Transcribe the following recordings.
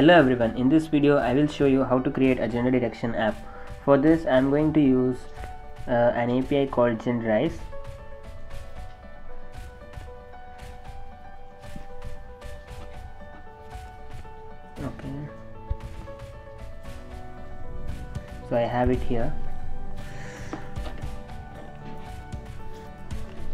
Hello everyone, in this video I will show you how to create a gender detection app. For this I am going to use uh, an API called Genderize. Okay. So I have it here.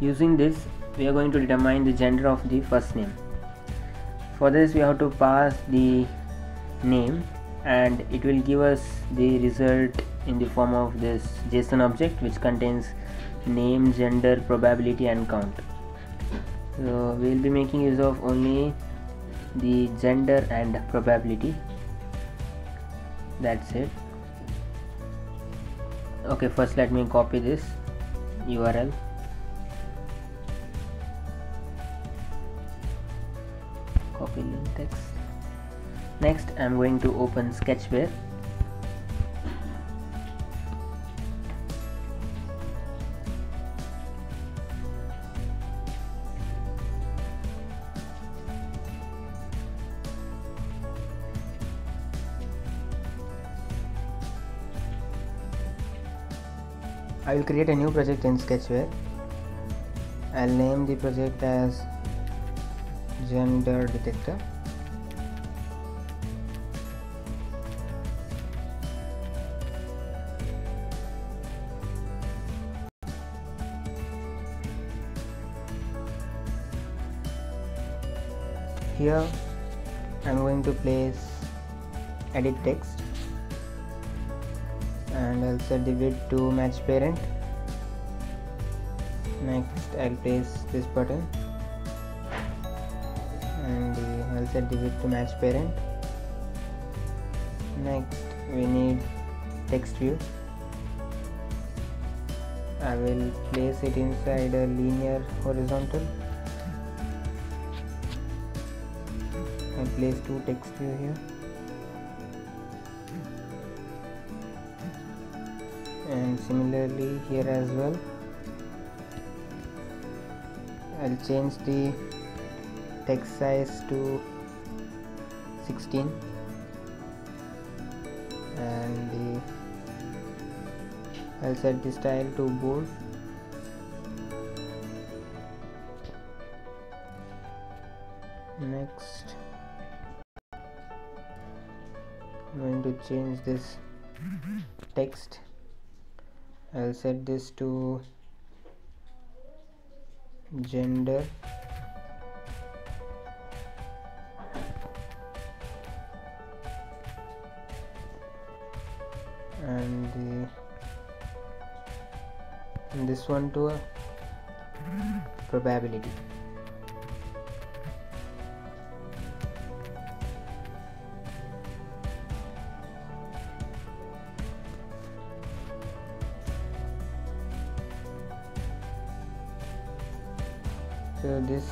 Using this we are going to determine the gender of the first name. For this we have to pass the name and it will give us the result in the form of this json object which contains name gender probability and count. So we will be making use of only the gender and probability. That's it. Okay first let me copy this url copy link text next I'm going to open Sketchware I will create a new project in Sketchware I'll name the project as gender detector here I'm going to place edit text and I'll set the width to match parent. Next I'll place this button and I'll set the width to match parent. Next we need text view. I will place it inside a linear horizontal Place two text view here. And similarly here as well. I'll change the text size to 16 and the I'll set the style to bold. Next change this text. I'll set this to gender. And the and this one to a probability so this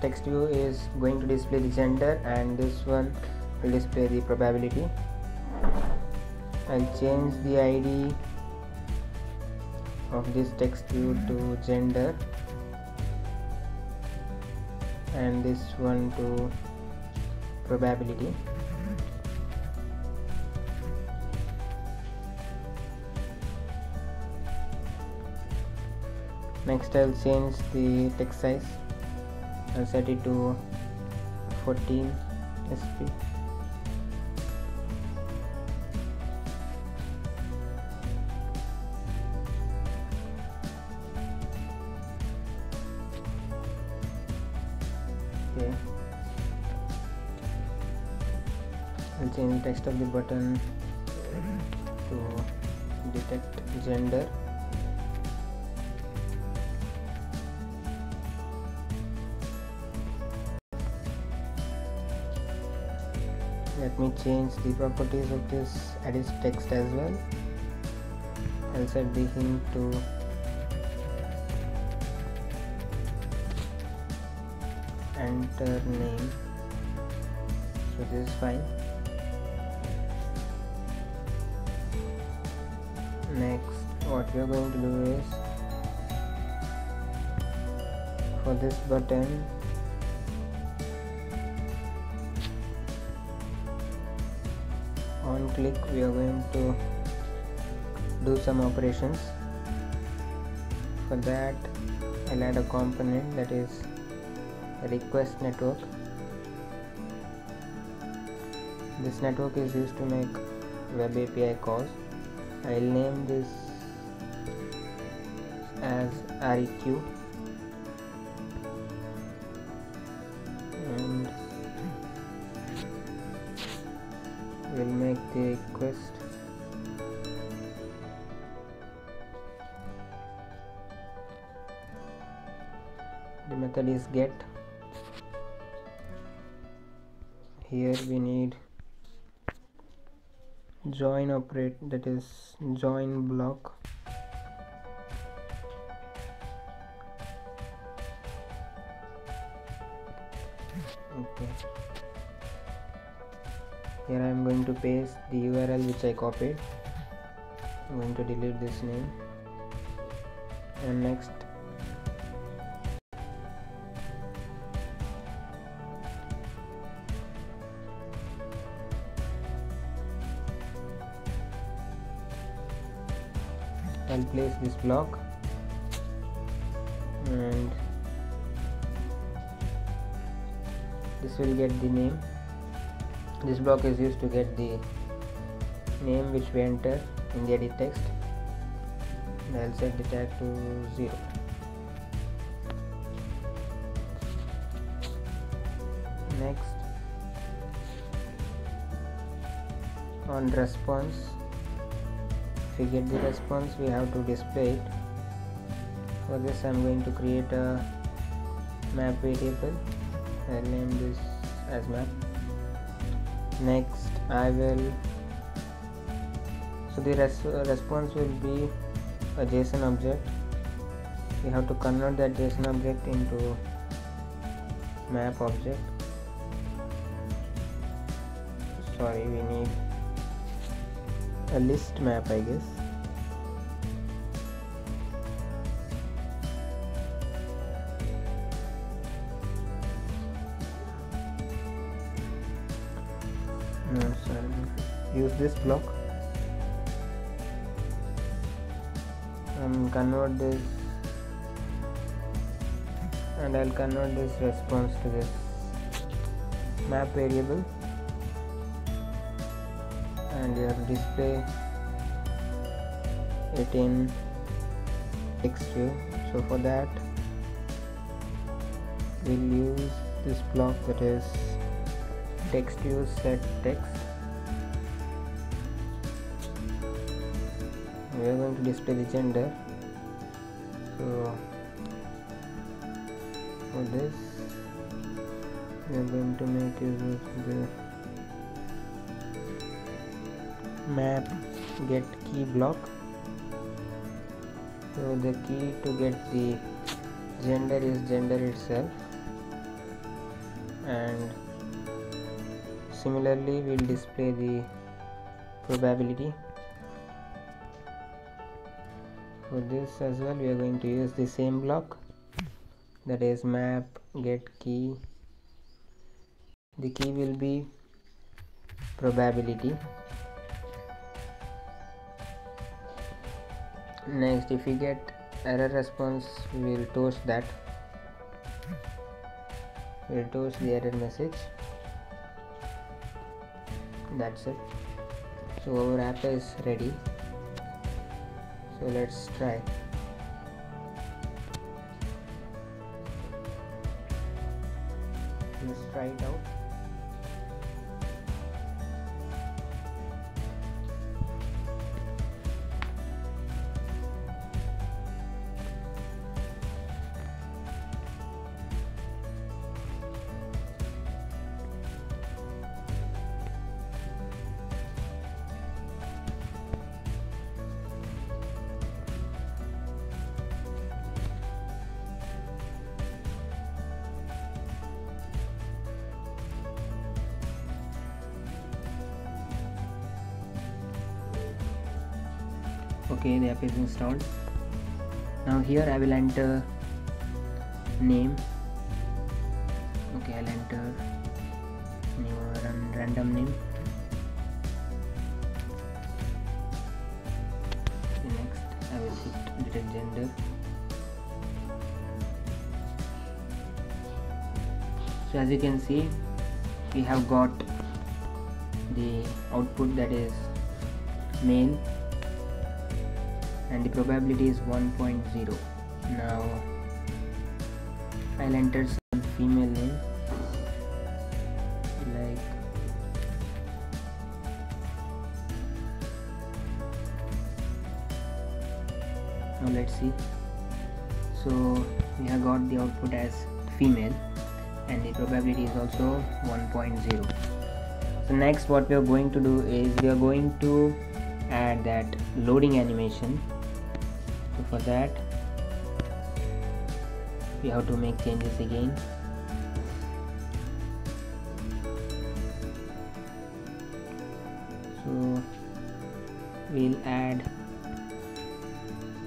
text view is going to display the gender and this one will display the probability. I'll change the ID of this text view to gender and this one to probability. Next I'll change the text size I'll set it to 14 sp okay. I'll change the text of the button to detect gender me change the properties of this edit text as well. I'll set the hint to enter name so this is fine. Next what we are going to do is for this button click we are going to do some operations. For that I'll add a component that is request network. This network is used to make web API calls. I'll name this as REQ we'll make the request the method is get. Here we need join operate that is join block. Okay here I am going to paste the URL which I copied. I'm going to delete this name. And next. I'll place this block. And this will get the name this block is used to get the name which we enter in the edit text. And I'll set the tag to 0 next. On response if we get the response we have to display it. For this I'm going to create a map variable. I'll name this as map next I will so the res response will be a JSON object. We have to convert that JSON object into map object. Sorry we need a list map I guess this block and convert this and I'll convert this response to this map variable and we have to display it in text view so for that we'll use this block that is text view set text we are going to display the gender so for this we are going to make use of the map get key block? So the key to get the gender is gender itself. And similarly we'll display the probability for this as well we are going to use the same block. That is map get key. The key will be probability. Next if we get error response we will toast that. We will toast the error message. That's it. So our app is ready so let's try. Let's try it out okay the app is installed. Now here I will enter name. Okay I'll enter new random name. Okay, next I will put the gender. So as you can see we have got the output that is male and the probability is 1.0 now I'll enter some female name. Like now let's see. So we have got the output as female and the probability is also 1.0 so next what we are going to do is we are going to add that loading animation so for that. We have to make changes again. So we'll add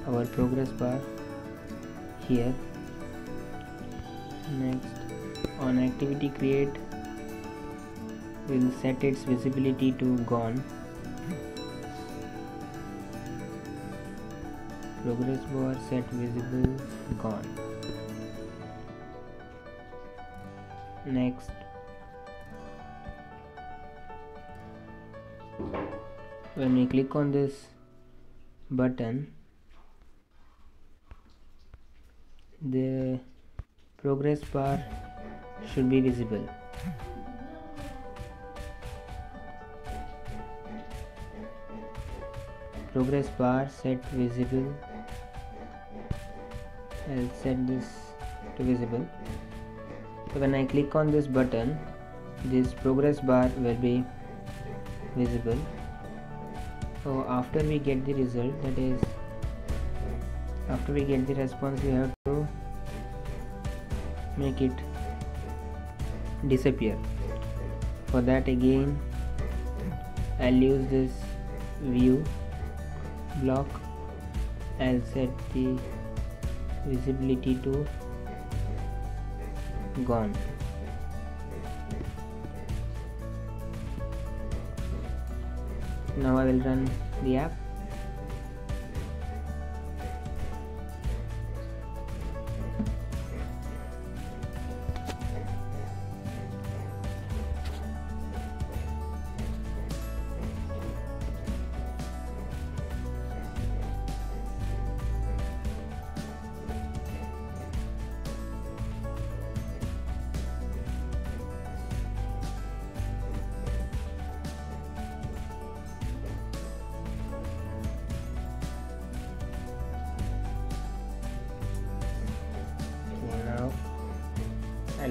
our progress bar here. Next on activity create we'll set its visibility to gone progress bar set visible gone. Next. When we click on this button the progress bar should be visible. Progress bar set visible I'll set this to visible. So when I click on this button this progress bar will be visible. So after we get the result that is after we get the response we have to make it disappear. For that again I'll use this view block I'll set the visibility to gone. Now I will run the app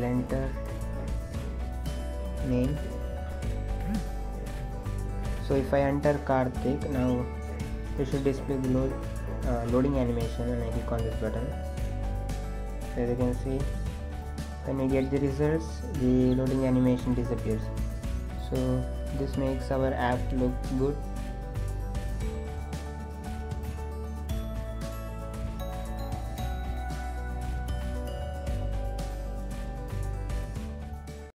Enter name so if I enter Karthik now it should display the load, uh, loading animation and I click on this button. As you can see when you get the results the loading animation disappears. So this makes our app look good